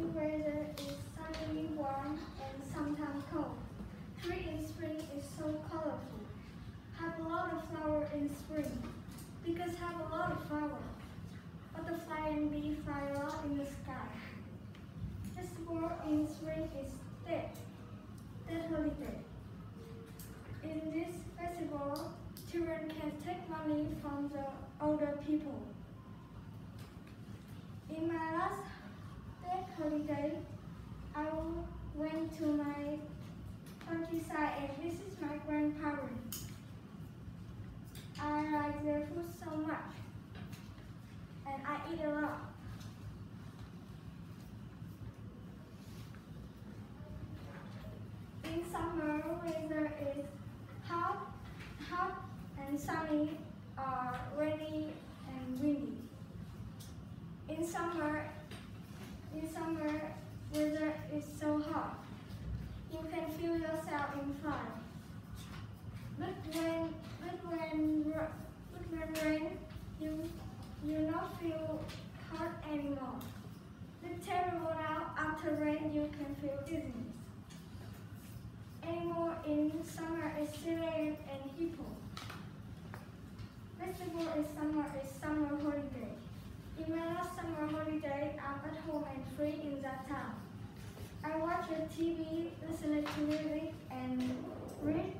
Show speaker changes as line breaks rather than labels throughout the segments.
spring weather is sunny, warm, and sometimes cold. Tree in spring is so colorful. Have a lot of flower in spring. Because have a lot of flower. Butterfly and bee fly a lot in the sky. This Festival in spring is Tet. Tet holiday. In this festival, children can take money from the older people. In my last holiday, I went to my countryside and this is my grandparents. I like their food so much, and I eat a lot. In summer, weather is hot, hot and sunny, or rainy and windy. In summer, summer, weather is so hot. You can feel yourself in fire. But when, but when, but when rain, you, you not feel hot anymore. The terrible now, after rain, you can feel dizziness. Animal in summer is silly and hippo. Festival in summer is summer holiday. In my last summer holiday, And free in that town. I watch the TV, listen to music, and read,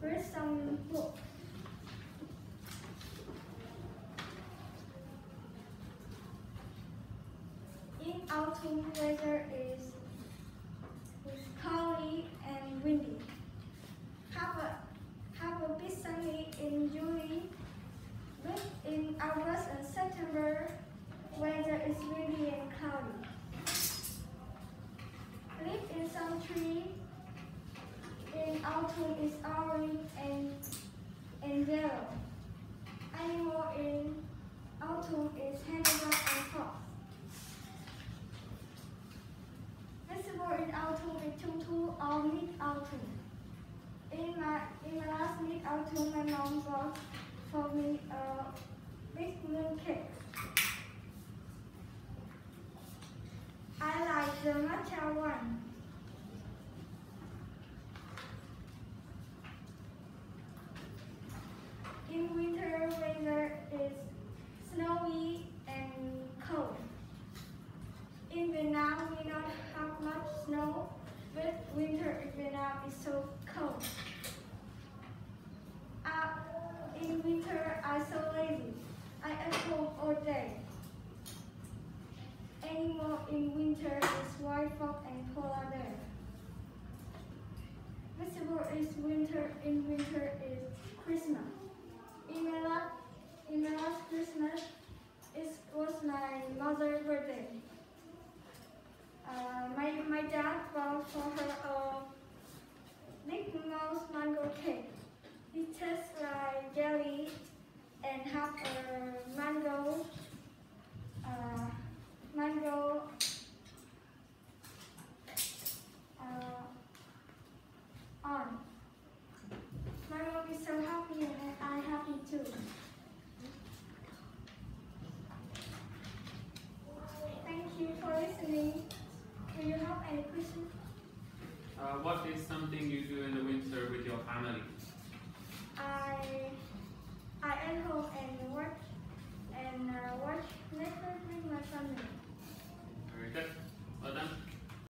read some books. In autumn, weather is, is cloudy and windy. Have a, have a bit sunny in July, but in August and September, weather is windy and cloudy. Leaf in some tree autumn is orange and, and yellow. Animal in autumn is handbag and fox. Festival in autumn is tutu or mid autumn. In my in my last mid autumn, my mom bought for me a big moon cake. I like the matcha one. In winter, weather is snowy and cold. In Vietnam, we don't have much snow, but winter in Vietnam is so cold. Uh, in winter, I'm so lazy. I at home all day. Animal in winter is white fox and polar bear. Festival is winter. In winter is Christmas. In my last Christmas, it was my mother's birthday. Uh, my my dad bought for a big mouse mango cake. It tastes like jelly and have a mango. Uh, mango uh, on. My mom is so happy and I'm happy too. Thank you for listening. Do you have any questions?
Uh, what is something you do in the winter with your family?
I I am home and work and uh, watch Netflix with my family.